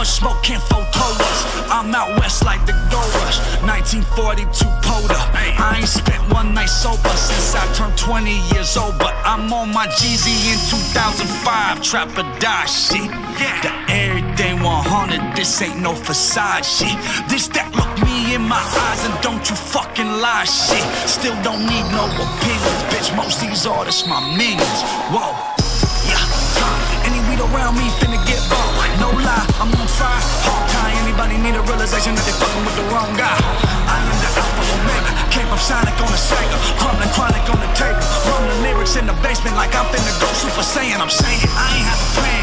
much smoke can't photo us. I'm out west like the gold rush. 1942 Pota. I ain't spent one night sober since I turned 20 years old. But I'm on my Jeezy in 2005. Trap or die shit. Yeah. The everything 100. This ain't no facade shit. This that look me in my eyes and don't you fucking lie shit. Still don't need no opinions, bitch. Most these artists my minions. Whoa. Yeah. Any weed around me finna get a that they fucking with the wrong guy? I am the alpha omega. Came from Sonic on the Sega. Crumbling chronic on the table. Rumbling lyrics in the basement like I'm finna go Super Saiyan. I'm saying I ain't have a plan.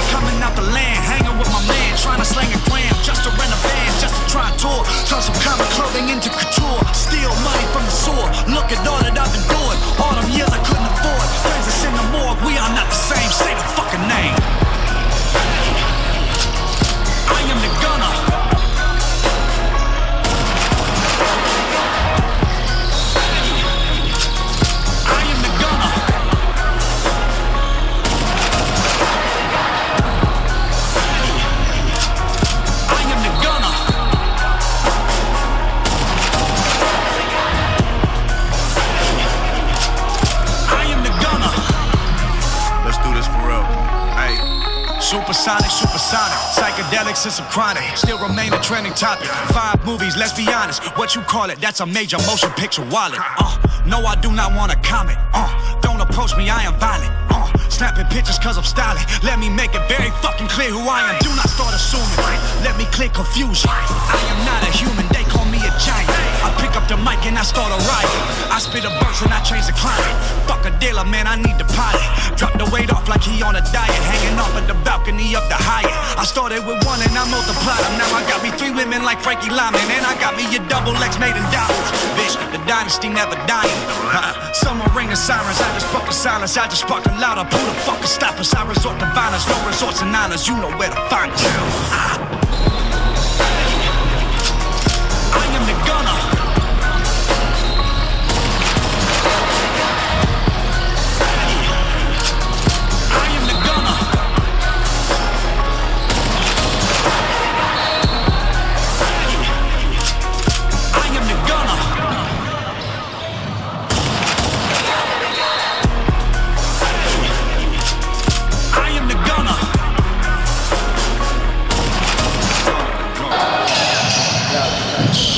Supersonic, supersonic, psychedelics and some chronic. Still remain a trending topic. Five movies, let's be honest. What you call it, that's a major motion picture wallet. Uh, no, I do not want to comment. Uh, don't approach me, I am violent. Uh, snapping pictures cause I'm styling. Let me make it very fucking clear who I am. Do not start assuming. Let me clear confusion. I am not a human, they the mic and I start a riot. I spit a verse and I change the climate. Fuck a dealer, man, I need the pilot. Drop the weight off like he on a diet. Hanging off at the balcony of the Hyatt. I started with one and I multiplied them. Now I got me three women like Frankie Lymon. And I got me a double X made in dollars. Bitch, the dynasty never dying. Uh-uh. Someone ringing sirens. I just fucking silence. I just fucking louder. Who the fuck can stop us? I resort to violence. No resorts and honors. You know where to find us. Yes.